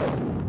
you